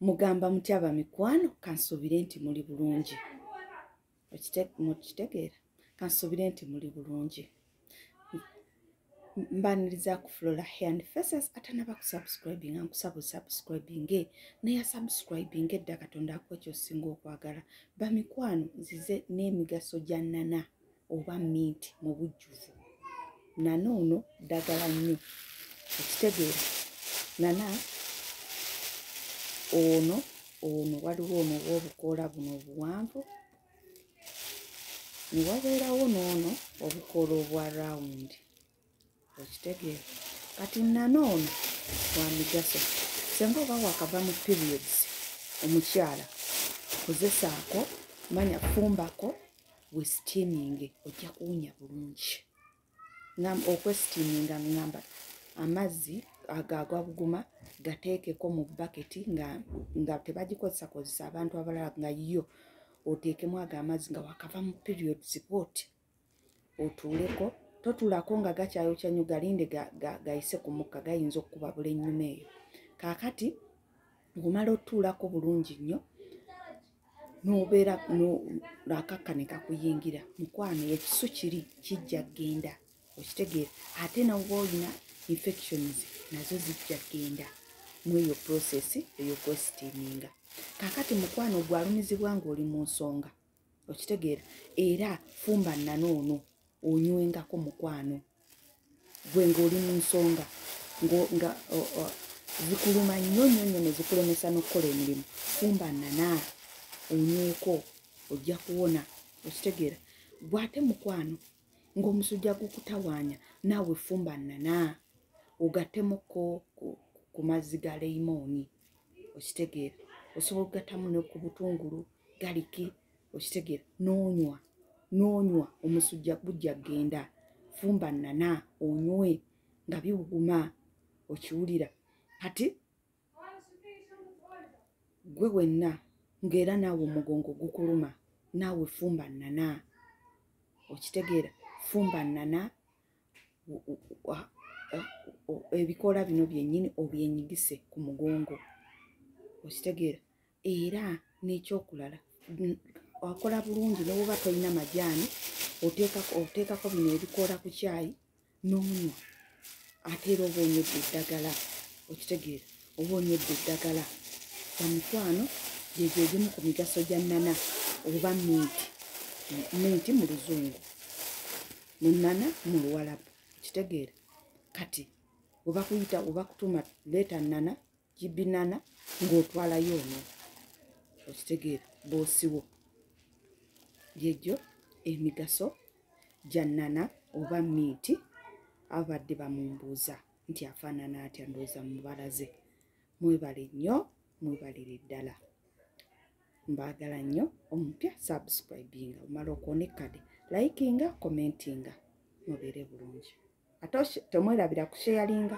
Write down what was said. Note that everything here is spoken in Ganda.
mugamba mutyaba mikwano kansuubire nti muli bulungi. Mukitegeera kansuubire nti muli bulungi. Mbaniriza ku flora hand faces atanaba kusubscribinga nkusaba osubscribinge neyasubscribinga edda katonda akuwa ekyo osinga okwagala bamikwano nzize n'emigaso gya nana oba minti mu bujjuvu. Nana ono ddagala nnyo. Ekitegeera nana ono ono waliwo ono obwobukoola buno obuwanvu newabeerawo n'ono obukoola obwa rawundi okitegeera kati nana ono wa migaso senga oba wakava mu periods omukyala kozesaako manya fumbako wesitiiminge ojja kuwunya bulungi. Okwesitiiminga ngamba amazzi agaagwa buguma gateekeko mu baketi nga, nga tebagikozesakozesa abantu abalala nga yo oteekemu ago amazzi nga wakava mu periods bwoti otuuleko totuulako nga gakyayokya nnyo galinde gayise ga, ga ku mukka gayinza okukubabula ennyuma eyo. Kaakati ng'omala otuulako bulungi nnyo nobeera akakka ne kakuyingira. Mukwano ekisu kiri kijja genda okitegeera ate nawoba olina infections nazo zijja genda mweyo process ey'okwesitiiminga kaakati mukwano gwalumizibwa ng'oli mu nsonga okitegeera era fumba nanoono onywengako mukwano gwe ng'oli mu nsonga nga zikuluma nnyo nnyo nnyo ne zikulemesa n'okukola emirimu. Fumba nana onyweko ojja kuwona okitegeera. Bw'ate mukwano ng'omusujja gukutawaanya naawe fumba nana ogattemuko ku mazzi ga leimooni okitegeera osobola okugattamu ne ku butungulu galiki okitegeera n'onywa n'onywa omusujja gujja genda fumba nana onywe nga biwuguma okiwulira. Kati gwe wenna ng'era naawe omugongo gukuluma naawe fumba nana okitegeera fumba nana ebikoola bino byennyini obyenyigise ku mugongo. Okitegeera? Era n'ekyokulala wakola bulungi nobwoba tolina majaani oteekako bino ebikoola ku kyayi n'onywa. Ate era oba onywedde eddagala okitegeera oba onywedde eddagala omukwano gyegyo egimu ku migaso gya nana oba minti minti mu luzungu mu nana mu luwalabu. Okitegeera kati oba kuyita oba kutuma leeta nana jibi nana ng'otwalayo ono okitegeera boosiwo gyegyo emigaso gya nana oba minti abadde bamumbuuza nti afaanana atya ndowooza mubalaze. Mwebale nnyo mwebalire ddala. Mbaagala nnyo omupya subscribinga omala okwonekkade likinga commentinga mubeere bulungi ate temwerabira kusheyalinga